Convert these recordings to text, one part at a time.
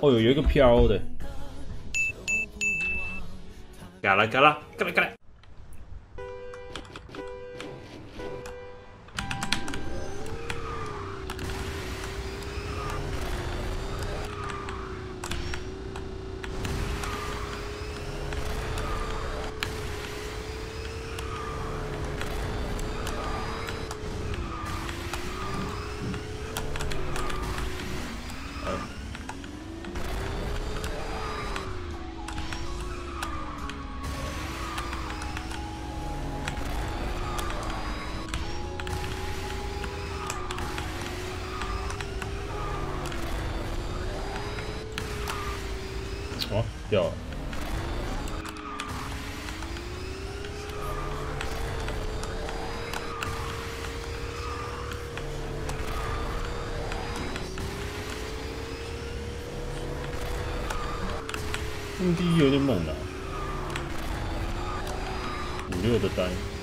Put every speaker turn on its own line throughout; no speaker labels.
哦，有有一个 PRO 的，嘎啦嘎啦过来过来。掉了。嗯第一有点猛了、五六的单。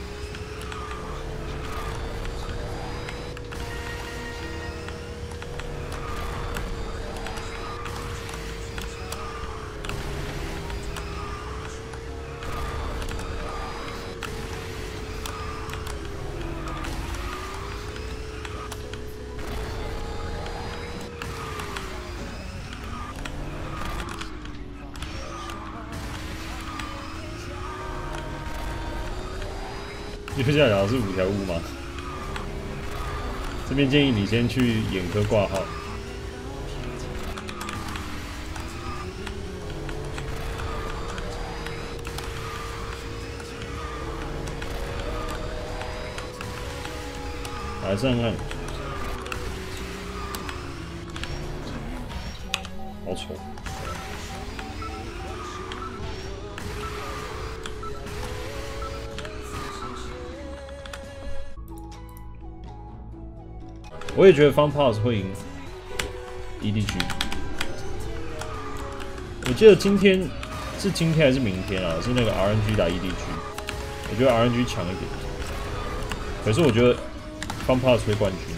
右下角是五条悟吗？这边建议你先去眼科挂号。来上岸，好丑。我也觉得 Fun Pass 会赢 EDG。我记得今天是今天还是明天啊？是那个 RNG 打 EDG，我觉得 RNG 强一点。可是我觉得 Fun Pass 会冠军。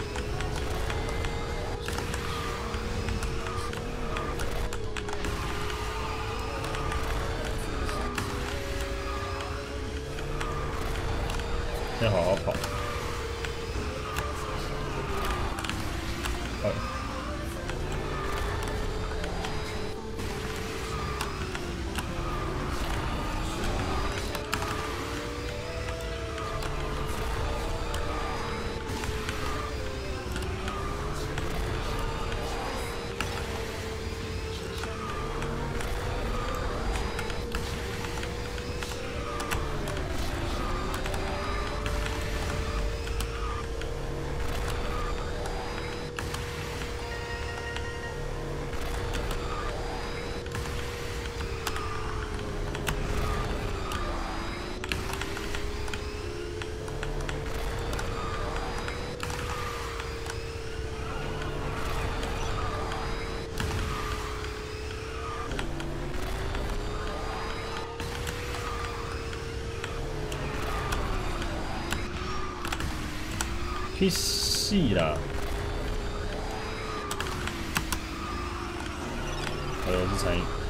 先好好跑。好屁戏啦！哎呦，是苍蝇。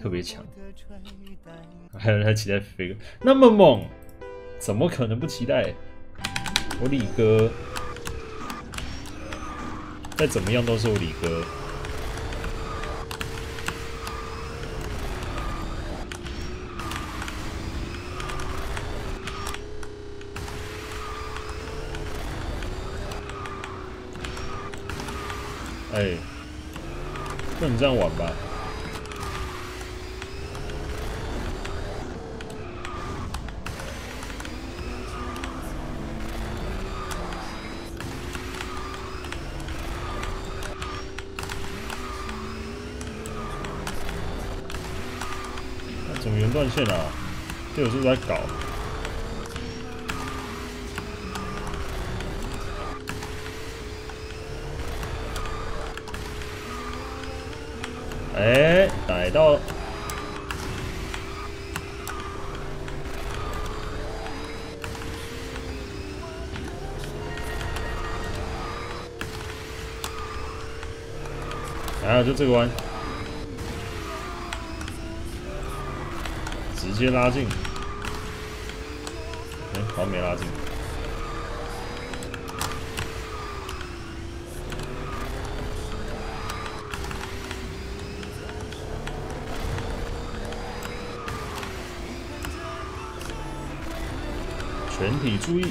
特别强，还有人还期待飞哥那么猛，怎么可能不期待？我李哥再怎么样都是我李哥。哎，那你这样玩吧？断线啊？队友是在搞？哎，逮到！哎，就这个弯，直接拉近。哎，好像没拉近。全体注意！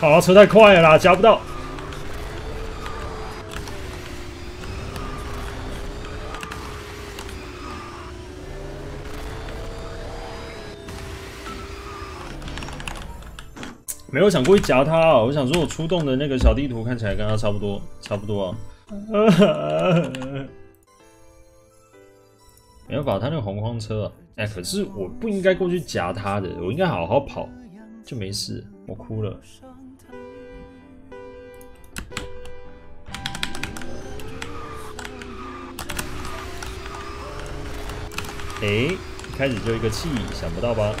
好，车太快了，夹不到。没有想过去夹他啊！我想说，我出动的那个小地图看起来跟他差不多，差不多啊。没办法，他那个红框车啊，哎，可是我不应该过去夹他的，我应该好好跑，就没事。我哭了。哎，开始就一个气，想不到吧？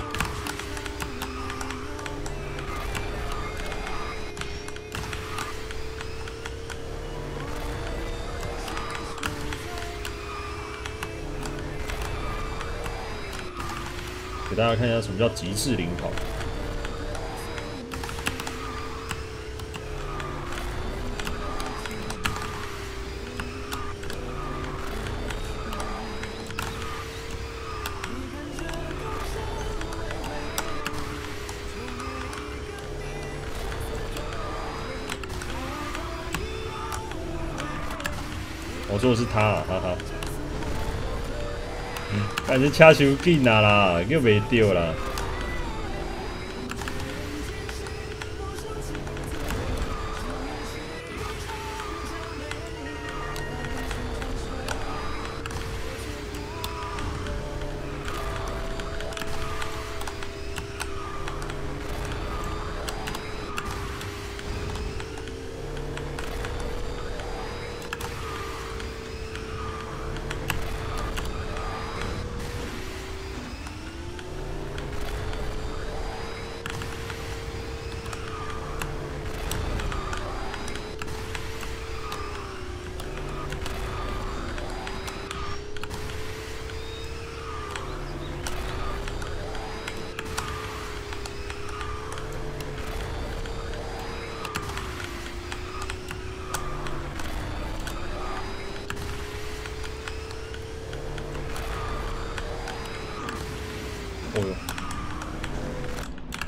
给大家看一下什么叫极致领跑。说的是他，啊哈哈。但是车手紧啊啦，又袂掉啦。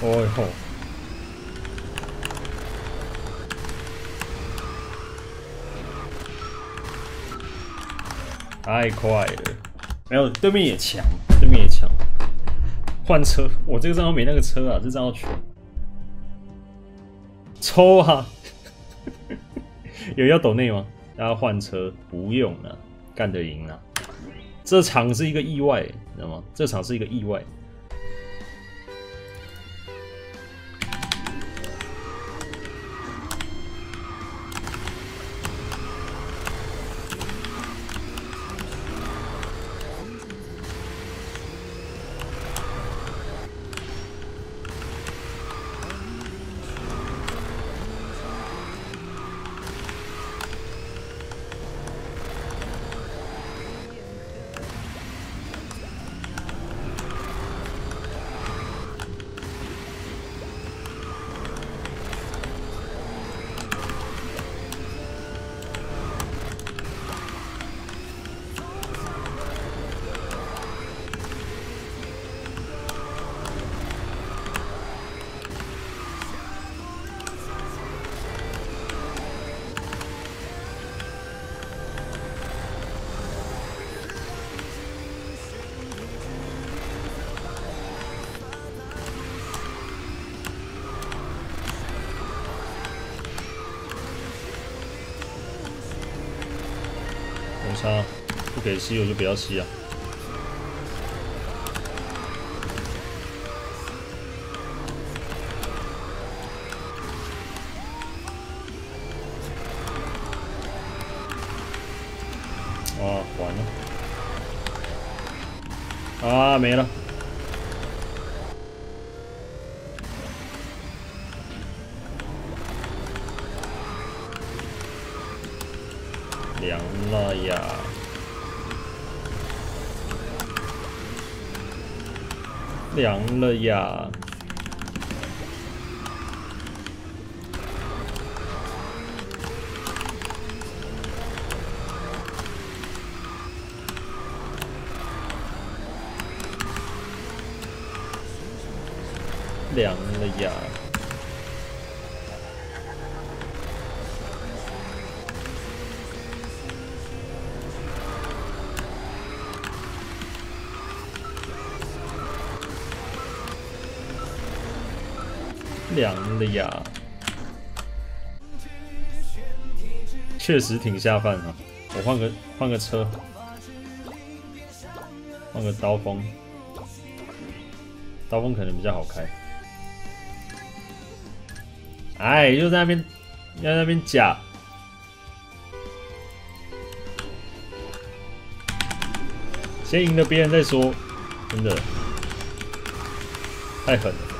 哦哟，太快了！没有，对面也强，对面也强。换车，我这个账号没那个车啊，这账号全抽啊！有要抖内吗？大家换车不用了，干得赢了！这场是一个意外，你知道吗？这场是一个意外。啊，不给吸我就不要吸啊。啊，完了！啊，没了。凉了呀！凉了呀！凉了呀！确实挺下饭啊！我换个换个车，换个刀锋，刀锋可能比较好开。哎，又在那边，又在那边假，先赢了别人再说，真的太狠了。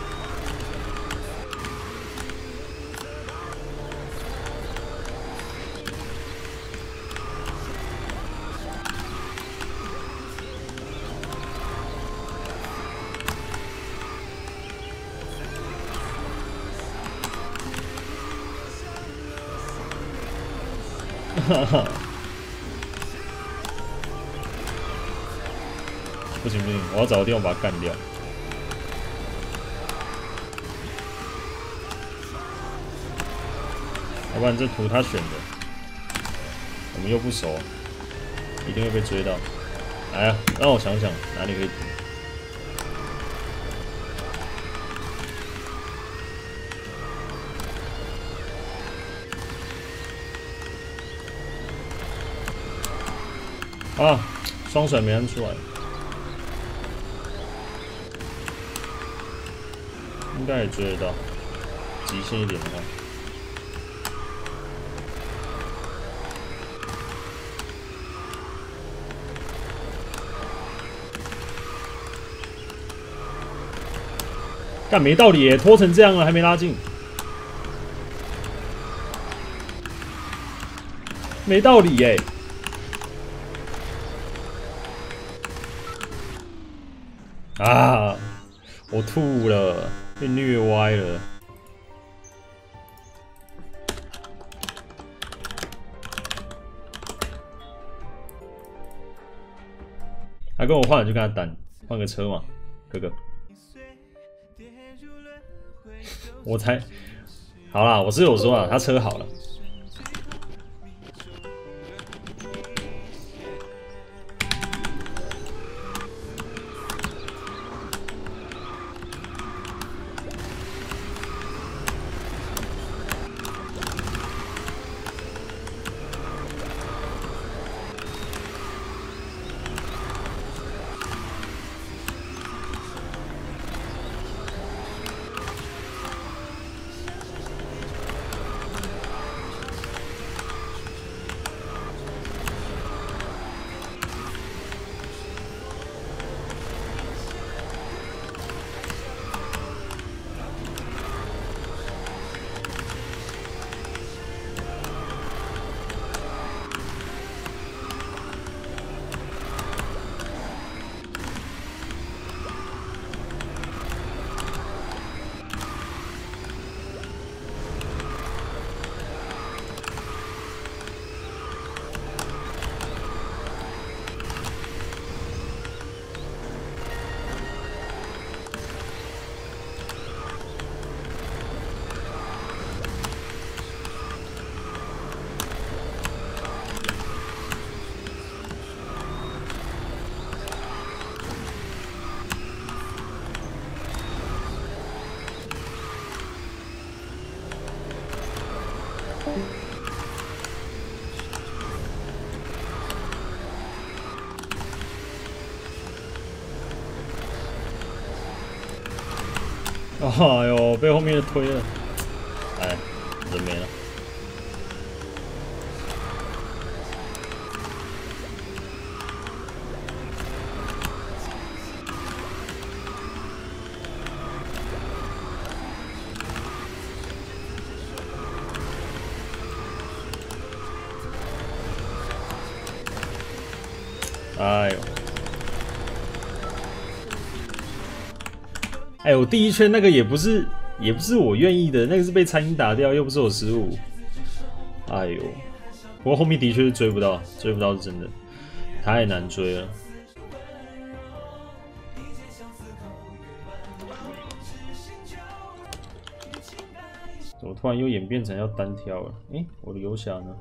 哈 哈不行不行，我要找个地方把他干掉。要不然这图他选的，我们又不熟，一定会被追到。来呀，让我想想哪里可以。啊，双甩没按出来，应该也追得到，极限一点的话，但没道理，拖成这样了还没拉近，没道理耶。啊！我吐了，被虐歪了。他跟我换了，就跟他单换个车嘛，哥哥。我才好啦，我是有说啊，他车好了。哎呦，被后面的推了，哎，人没了。哎呦！哎，我第一圈那个也不是，也不是我愿意的，那个是被苍蝇打掉，又不是我失误。哎呦！不过后面的确是追不到，追不到是真的，太难追了。怎么突然又演变成要单挑了？哎，我的游侠呢？